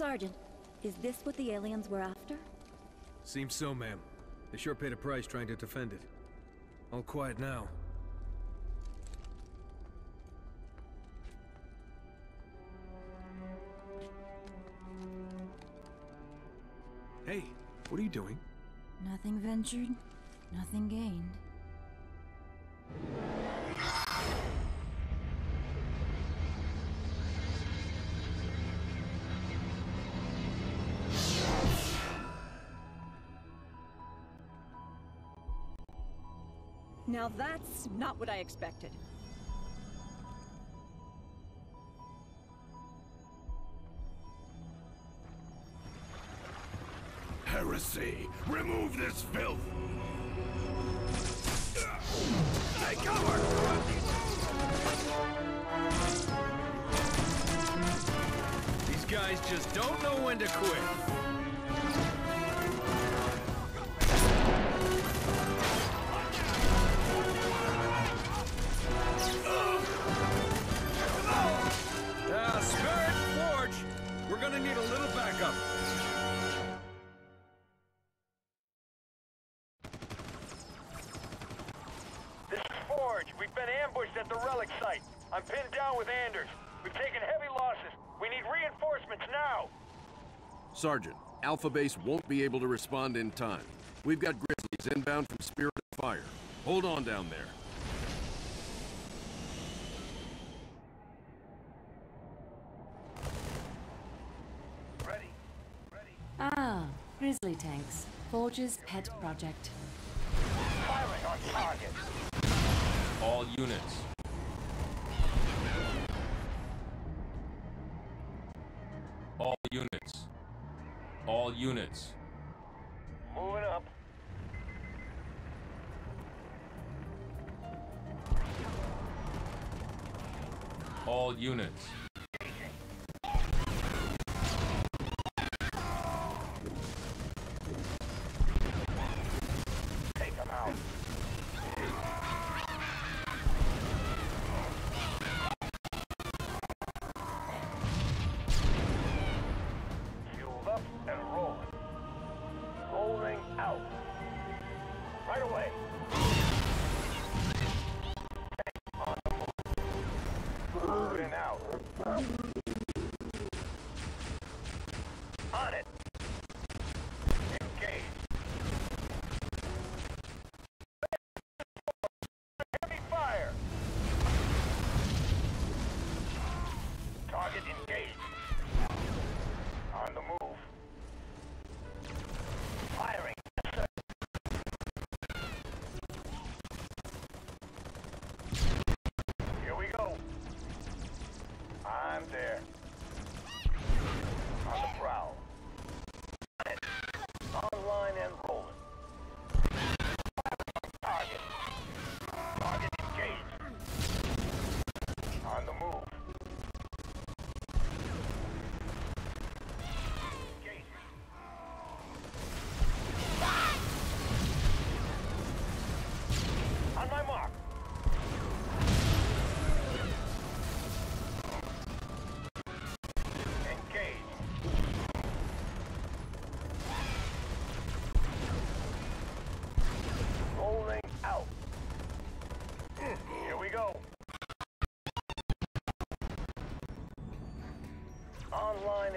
Sergeant, is this what the aliens were after? Seems so, ma'am. They sure paid a price trying to defend it. All quiet now. Hey, what are you doing? Nothing ventured, nothing gained. Now that's not what I expected. Heresy! Remove this filth! Take cover! These guys just don't know when to quit. Gonna need a little backup. This is Forge. We've been ambushed at the relic site. I'm pinned down with Anders. We've taken heavy losses. We need reinforcements now. Sergeant, Alpha Base won't be able to respond in time. We've got Grizzlies inbound from Spirit of Fire. Hold on down there. Ready. Ready. Ah, Grizzly tanks. Forge's pet project. Firing on target. All units. All units. All units. Moving up. All units.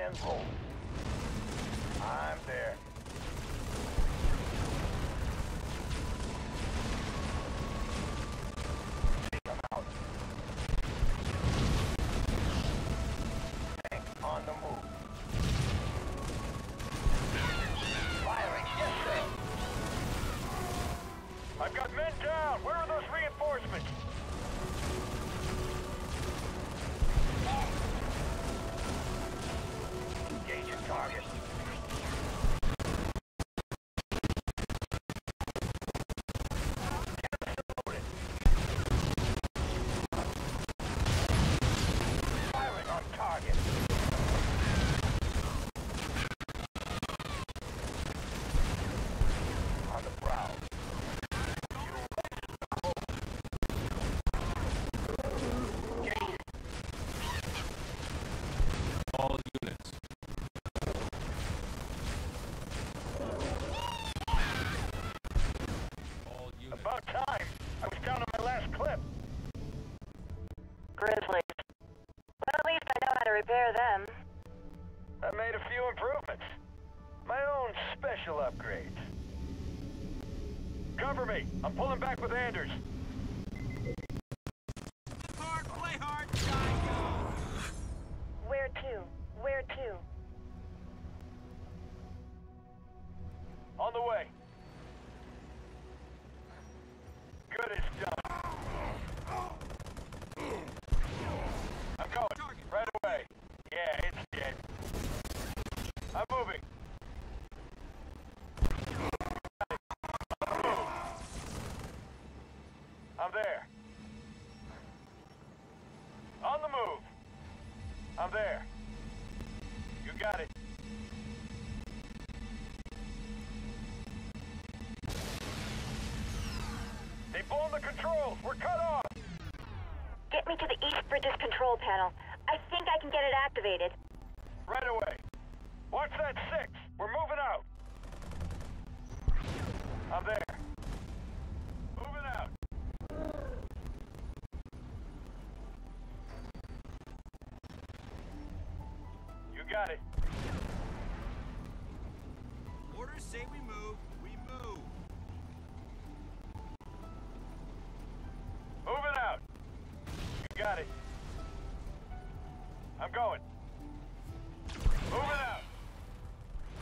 Online and Grizzlies. But at least I know how to repair them. I made a few improvements. My own special upgrades. Cover me. I'm pulling back with Anders. Hard, play hard, die Where to? Where to? On the way. I'm there. You got it. They blown the controls. We're cut off. Get me to the East Bridges control panel. I think I can get it activated. Right away. Watch that six. Got it. Orders say we move, we move. Moving out. You got it. I'm going. Moving out.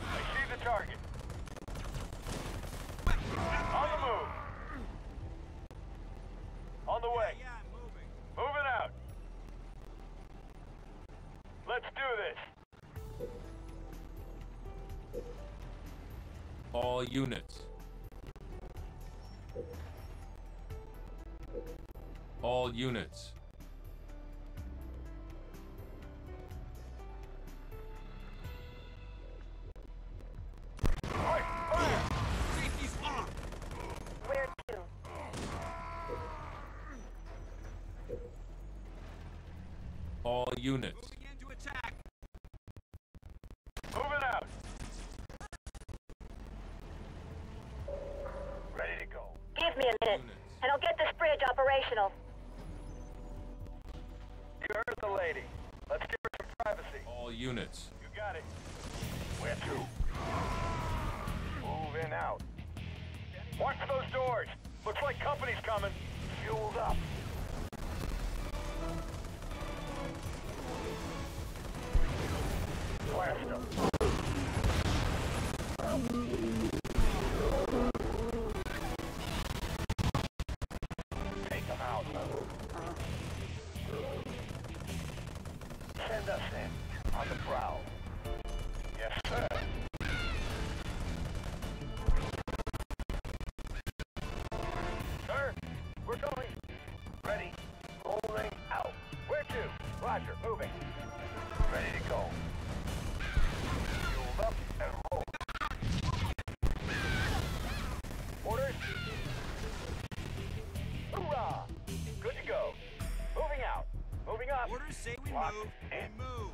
I see the target. On the move. On the way. Yeah, I'm moving. Moving out. Let's do this. All units. All units. Units. Units. You got it. Where to? Move in out. Watch those doors. Looks like company's coming. Fueled up. Blast them. Roger, moving. Ready to go. Fueled up and roll. Orders. Hoorah! Good to go. Moving out. Moving up. Orders say we Locked move, in. we move.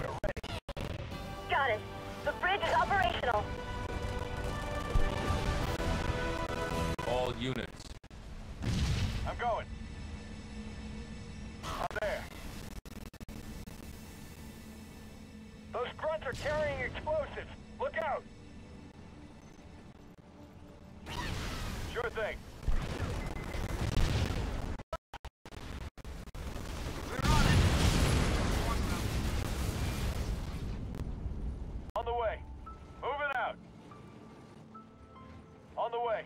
We're ready. Got it. The bridge is operational. Carrying explosives. Look out! Sure thing. We're on it. On the way. Moving out. On the way.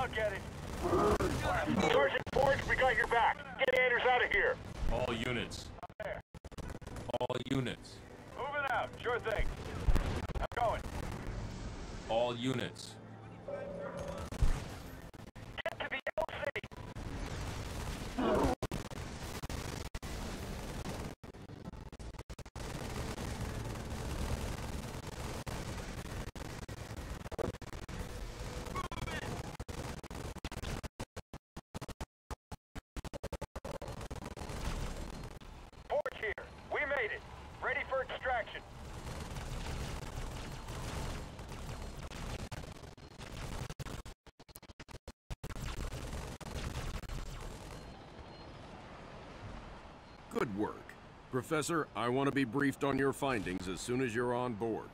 I'll get it. Sergeant Forge, we got your back. Get Anders out of here. All units. All units. Moving out. Sure thing. I'm going. All units. Get to the Activated. Ready for extraction. Good work. Professor, I want to be briefed on your findings as soon as you're on board.